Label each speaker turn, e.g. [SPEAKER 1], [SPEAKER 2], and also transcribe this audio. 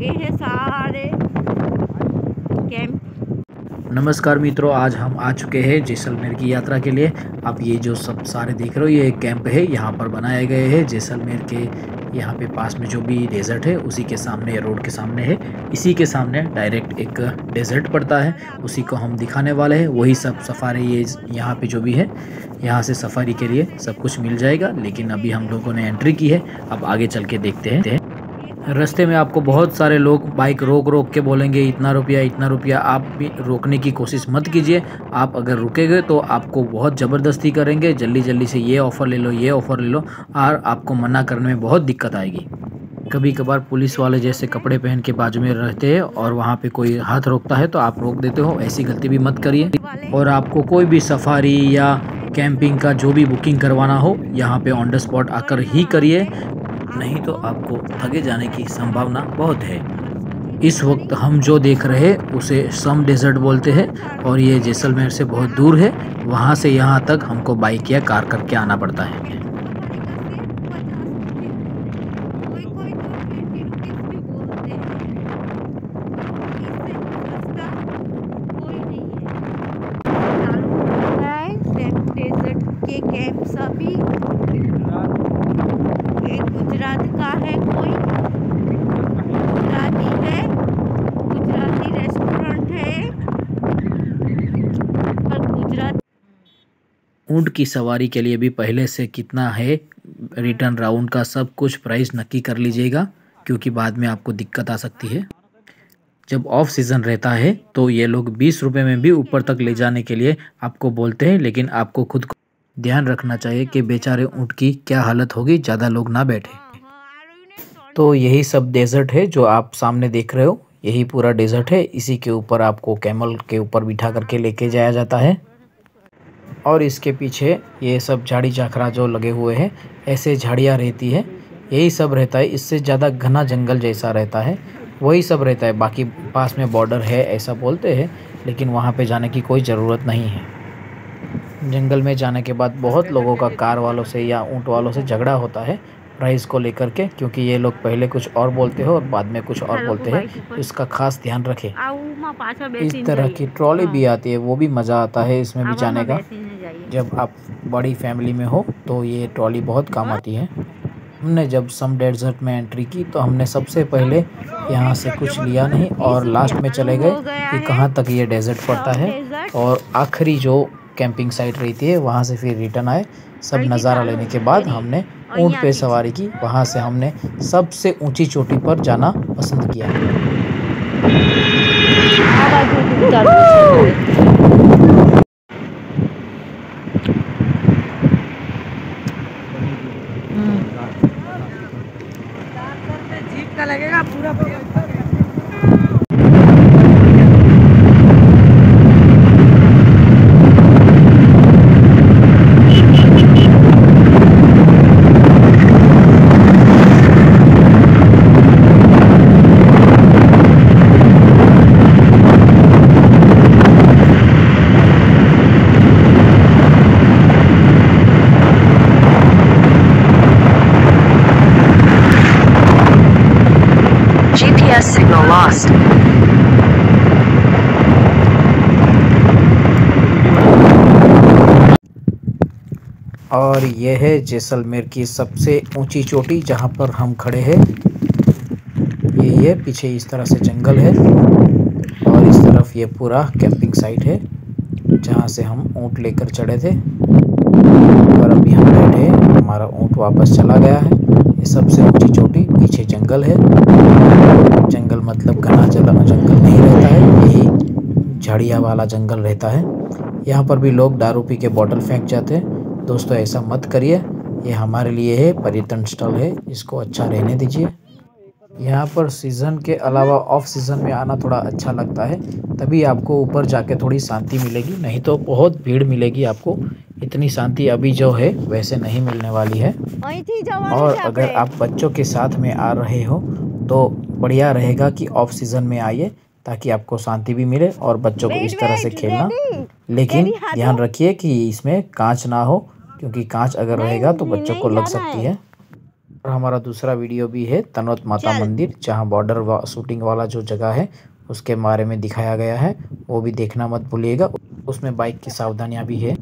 [SPEAKER 1] लगे हैं सारे। कैंप।
[SPEAKER 2] नमस्कार मित्रों, आज हम आ चुके हैं जैसलमेर की यात्रा के लिए। आप ये जो सब सारे देख रहे हो, ये कैंप है, यहाँ पर बनाए गए हैं जैसलमेर के। यहाँ पे पास में जो भी डेजर्ट है, उसी के सामने, रोड के सामने है। इसी के सामने डायरेक्ट एक डेजर्ट पड़ता है, उसी को हम दिखाने वाले हैं। वही सब सफारी ये यहाँ पे जो भी है, यहाँ से सफारी के लिए सब कुछ मिल जाएगा। लेकिन अभी हम लोगों ने एंट्री की है, अब आगे चल के देखते हैं। रास्ते में आपको बहुत सारे लोग बाइक रोक रोक के बोलेंगे, इतना रुपया इतना रुपया, आप भी रोकने की कोशिश मत कीजिए। आप अगर रुकेंगे तो आपको बहुत ज़बरदस्ती करेंगे, जल्दी जल्दी से ये ऑफ़र ले लो, ये ऑफ़र ले लो, और आपको मना करने में बहुत दिक्कत आएगी। कभी कभार पुलिस वाले जैसे कपड़े पहन के बाजू में रहते हैं और वहाँ पे कोई हाथ रोकता है तो आप रोक देते हो, ऐसी गलती भी मत करिए। और आपको कोई भी सफारी या कैंपिंग का जो भी बुकिंग करवाना हो, यहाँ पे ऑन द स्पॉट आकर ही करिए। नहीं तो आपको आगे जाने की संभावना बहुत है। इस वक्त हम जो देख रहे उसे सम डेजर्ट बोलते हैं और ये जैसलमेर से बहुत दूर है। वहाँ से यहाँ तक हमको बाइक या कार करके आना पड़ता है
[SPEAKER 1] कोई कोई तो ट्वेंटी रुपीज़ भी बोलते हैं इससे सस्ता कोई नहीं है चालू हो गया है सेम डेजर्ट के कैंप सभी एक गुजरात का है कोई? गुजराती है? गुजराती रेस्टोरेंट है। पर
[SPEAKER 2] ऊँट की सवारी के लिए भी पहले से कितना है रिटर्न राउंड का सब कुछ प्राइस नक्की कर लीजिएगा, क्योंकि बाद में आपको दिक्कत आ सकती है। जब ऑफ़ सीज़न रहता है तो ये लोग बीस रुपये में भी ऊपर तक ले जाने के लिए आपको बोलते हैं, लेकिन आपको खुद को ध्यान रखना चाहिए कि बेचारे ऊँट की क्या हालत होगी, ज़्यादा लोग ना बैठे। तो यही सब डेजर्ट है जो आप सामने देख रहे हो। यही पूरा डेजर्ट है। इसी के ऊपर आपको कैमल के ऊपर बिठा करके लेके जाया जाता है। और इसके पीछे ये सब झाड़ी झाखरा जो लगे हुए हैं, ऐसे झाड़ियाँ रहती है। यही सब रहता है। इससे ज़्यादा घना जंगल जैसा रहता है। वही सब रहता है। बाकी पास में बॉर्डर है, ऐसा बोलते हैं। लेकिन वहाँ पे जाने की कोई ज़रूरत नहीं है। जंगल में जाने के बाद बहुत लोगों का कार वालों से या ऊँट वालों से झगड़ा होता है। प्राइस को लेकर के क्योंकि ये लोग पहले कुछ और बोलते हो और बाद में कुछ और बोलते हैं। इसका खास ध्यान रखें। इस तरह की ट्रॉली भी आती है वो भी मज़ा आता है इसमें भी जाने का। जब आप बड़ी फैमिली में हो तो ये ट्रॉली बहुत काम आती है। हमने जब सम डेजर्ट में एंट्री की तो हमने सबसे पहले यहाँ से कुछ लिया नहीं और लास्ट में चले गए कि कहाँ तक ये डेजर्ट पड़ता है। और आखिरी जो कैंपिंग साइट रहती है वहाँ से फिर रिटर्न आए। सब नज़ारा लेने के बाद हमने ऊँट पे सवारी की वहाँ से हमने सबसे ऊँची चोटी पर जाना पसंद किया।
[SPEAKER 1] हम्म। हम्म।
[SPEAKER 3] लगेगा पूरा। Lost.
[SPEAKER 2] और यह है जैसलमेर की सबसे ऊँची चोटी जहाँ पर हम खड़े हैं ये ये पीछे इस तरह से जंगल है और इस तरफ़ ये पूरा कैंपिंग साइट है जहाँ से हम ऊँट लेकर चढ़े थे और अभी हम बैठे हमारा ऊँट वापस चला गया है। ये सबसे ऊँची चोटी, पीछे जंगल है। जंगल मतलब घना जला जंगल नहीं रहता है, यही झाड़िया वाला जंगल रहता है। यहाँ पर भी लोग दारू पी के बॉटल फेंक जाते हैं। दोस्तों, ऐसा मत करिए। ये हमारे लिए है, पर्यटन स्थल है। इसको अच्छा रहने दीजिए। यहाँ पर सीज़न के अलावा ऑफ़ सीज़न में आना थोड़ा अच्छा लगता है। तभी आपको ऊपर जाके थोड़ी शांति मिलेगी। नहीं तो बहुत भीड़ मिलेगी आपको। इतनी शांति अभी जो है वैसे नहीं मिलने वाली है। और अगर आप बच्चों के साथ में आ रहे हो तो बढ़िया रहेगा कि ऑफ़ सीज़न में आइए ताकि आपको शांति भी मिले और बच्चों को इस तरह से खेलना। लेकिन ध्यान रखिए कि इसमें कांच ना हो क्योंकि कांच अगर रहेगा तो बच्चों को लग सकती है। और हमारा दूसरा वीडियो भी है तनोत माता मंदिर जहाँ बॉर्डर वा, शूटिंग वाला जो जगह है उसके बारे में दिखाया गया है वो भी देखना मत भूलिएगा। उसमें बाइक की सावधानियाँ भी है।